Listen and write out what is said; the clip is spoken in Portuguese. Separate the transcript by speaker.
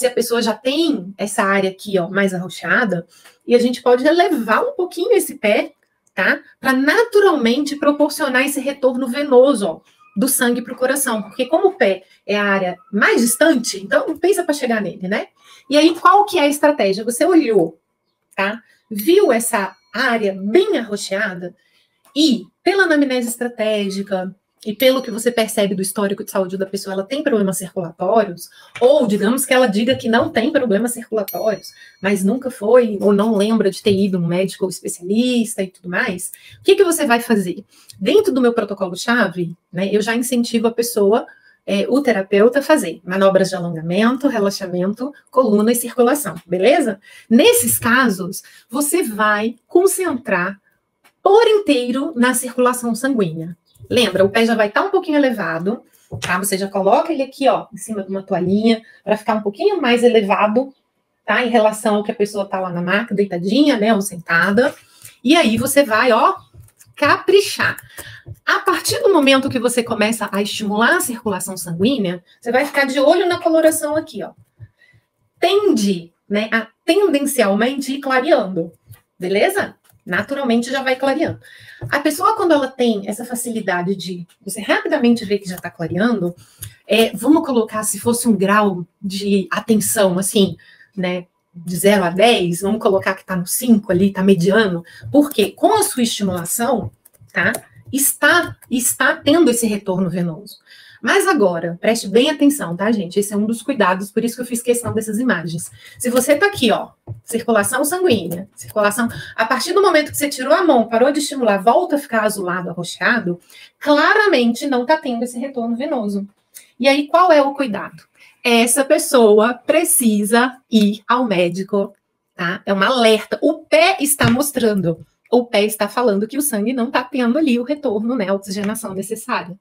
Speaker 1: se a pessoa já tem essa área aqui, ó, mais arroxeada, e a gente pode elevar um pouquinho esse pé, tá? Para naturalmente proporcionar esse retorno venoso, ó, do sangue para o coração, porque como o pé é a área mais distante, então não pensa para chegar nele, né? E aí qual que é a estratégia? Você olhou, tá? Viu essa área bem arroxeada e pela anamnese estratégica, e pelo que você percebe do histórico de saúde da pessoa, ela tem problemas circulatórios, ou digamos que ela diga que não tem problemas circulatórios, mas nunca foi ou não lembra de ter ido um médico ou especialista e tudo mais, o que, que você vai fazer? Dentro do meu protocolo-chave, né, eu já incentivo a pessoa, é, o terapeuta, a fazer manobras de alongamento, relaxamento, coluna e circulação, beleza? Nesses casos, você vai concentrar por inteiro na circulação sanguínea. Lembra, o pé já vai estar tá um pouquinho elevado, tá? Você já coloca ele aqui, ó, em cima de uma toalhinha, para ficar um pouquinho mais elevado, tá? Em relação ao que a pessoa tá lá na maca, deitadinha, né, ou sentada. E aí você vai, ó, caprichar. A partir do momento que você começa a estimular a circulação sanguínea, você vai ficar de olho na coloração aqui, ó. Tende, né, a tendencialmente ir clareando, beleza? Naturalmente já vai clareando. A pessoa, quando ela tem essa facilidade de você rapidamente ver que já está clareando, é, vamos colocar se fosse um grau de atenção, assim, né? De 0 a 10, vamos colocar que está no 5 ali, está mediano, porque com a sua estimulação, tá? Está, está tendo esse retorno venoso. Mas agora, preste bem atenção, tá, gente? Esse é um dos cuidados, por isso que eu fiz questão dessas imagens. Se você tá aqui, ó, circulação sanguínea, circulação, a partir do momento que você tirou a mão, parou de estimular, volta a ficar azulado, arroxeado, claramente não tá tendo esse retorno venoso. E aí, qual é o cuidado? Essa pessoa precisa ir ao médico, tá? É um alerta. O pé está mostrando, o pé está falando que o sangue não está tendo ali o retorno, né, a oxigenação necessária.